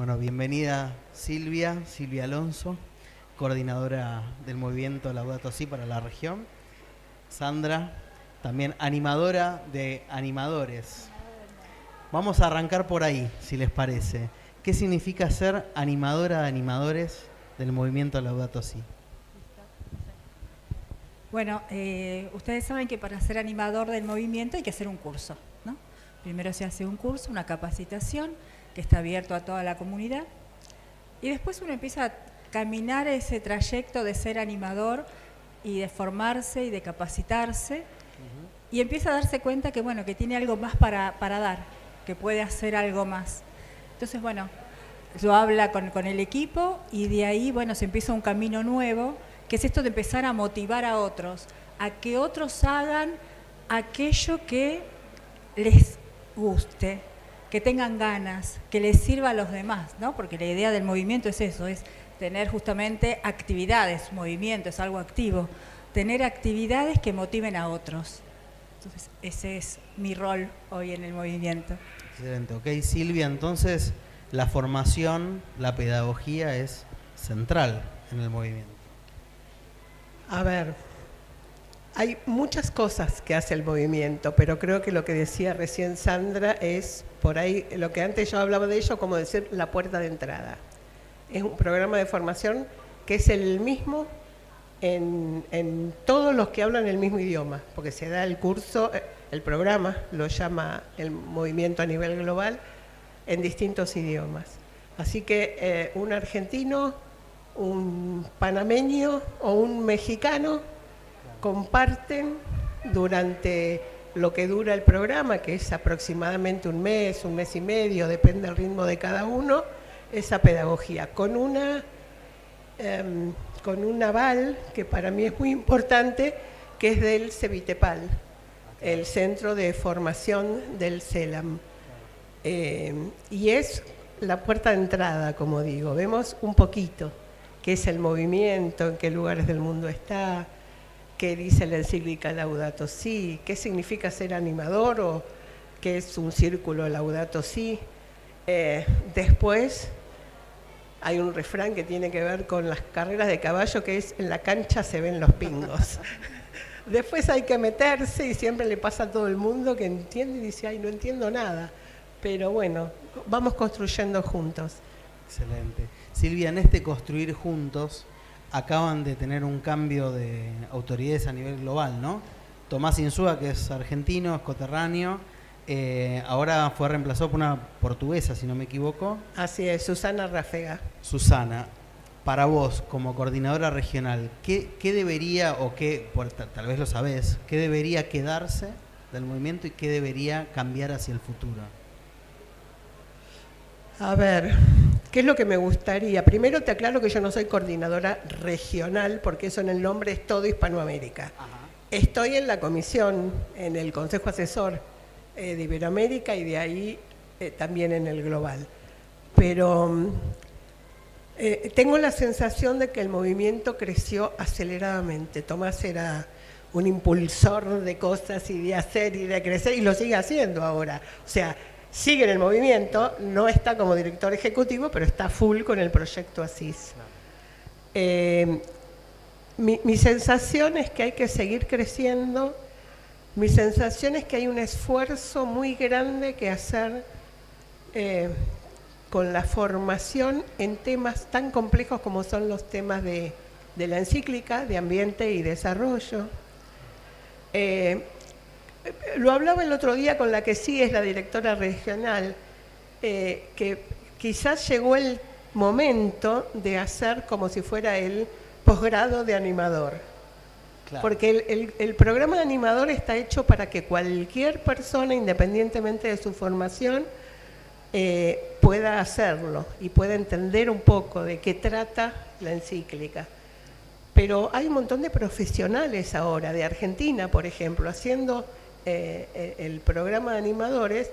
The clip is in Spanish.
Bueno, bienvenida Silvia, Silvia Alonso, coordinadora del movimiento Laudato Si para la región. Sandra, también animadora de animadores. Vamos a arrancar por ahí, si les parece. ¿Qué significa ser animadora de animadores del movimiento Laudato Si? Bueno, eh, ustedes saben que para ser animador del movimiento hay que hacer un curso. ¿no? Primero se hace un curso, una capacitación que está abierto a toda la comunidad y después uno empieza a caminar ese trayecto de ser animador y de formarse y de capacitarse y empieza a darse cuenta que bueno que tiene algo más para, para dar, que puede hacer algo más. Entonces bueno, lo habla con, con el equipo y de ahí bueno se empieza un camino nuevo que es esto de empezar a motivar a otros, a que otros hagan aquello que les guste, que tengan ganas, que les sirva a los demás, ¿no? Porque la idea del movimiento es eso, es tener justamente actividades, movimiento es algo activo, tener actividades que motiven a otros. Entonces, ese es mi rol hoy en el movimiento. Excelente, ok Silvia, entonces la formación, la pedagogía es central en el movimiento. A ver, hay muchas cosas que hace el movimiento, pero creo que lo que decía recién Sandra es por ahí, lo que antes yo hablaba de ello, como decir la puerta de entrada. Es un programa de formación que es el mismo en, todos los que hablan el mismo idioma, porque se da el curso, eh, el programa lo llama el movimiento a nivel global en distintos idiomas. Así que eh, un argentino un panameño o un mexicano comparten durante lo que dura el programa, que es aproximadamente un mes, un mes y medio, depende del ritmo de cada uno, esa pedagogía, con una em, con un aval que para mí es muy importante, que es del CEVITEPAL, el Centro de Formación del CELAM. Em, y es la puerta de entrada, como digo, vemos un poquito qué es el movimiento, en qué lugares del mundo está, qué dice la encíclica Laudato Si, qué significa ser animador o qué es un círculo Laudato Si. Eh, después hay un refrán que tiene que ver con las carreras de caballo que es en la cancha se ven los pingos. Después hay que meterse y siempre le pasa a todo el mundo que entiende y dice, ay, no entiendo nada. Pero bueno, vamos construyendo juntos. Excelente. Silvia, en este construir juntos acaban de tener un cambio de autoridades a nivel global, ¿no? Tomás Insúa, que es argentino, es coterráneo, eh, ahora fue reemplazado por una portuguesa, si no me equivoco. Así es, Susana Rafega. Susana, para vos, como coordinadora regional, ¿qué, debería, o qué, tal vez lo sabés, qué debería quedarse del movimiento y qué debería cambiar hacia el futuro? A ver, ¿qué es lo que me gustaría? Primero te aclaro que yo no soy coordinadora regional, porque eso en el nombre es todo Hispanoamérica. Estoy en la comisión, en el Consejo Asesor eh, de Iberoamérica y de ahí eh, también en el global. Pero mm, eh, tengo la sensación de que el movimiento creció aceleradamente. Tomás era un impulsor de cosas y de hacer y de crecer y lo sigue haciendo ahora. O sea, sigue en el movimiento, no está como director ejecutivo, pero está full con el proyecto ASIS. Eh, mi, sensación es que hay que seguir creciendo, mi sensación es que hay un esfuerzo muy grande que hacer eh, con la formación en temas tan complejos como son los temas de, la encíclica, de ambiente y desarrollo. Eh, lo hablaba el otro día con la que sí es la directora regional, eh, que quizás llegó el momento de hacer como si fuera el posgrado de animador. Porque el, programa de animador está hecho para que cualquier persona, independientemente de su formación, eh, pueda hacerlo y pueda entender un poco de qué trata la encíclica. Pero hay un montón de profesionales ahora, de Argentina, por ejemplo, haciendo eh, el programa de animadores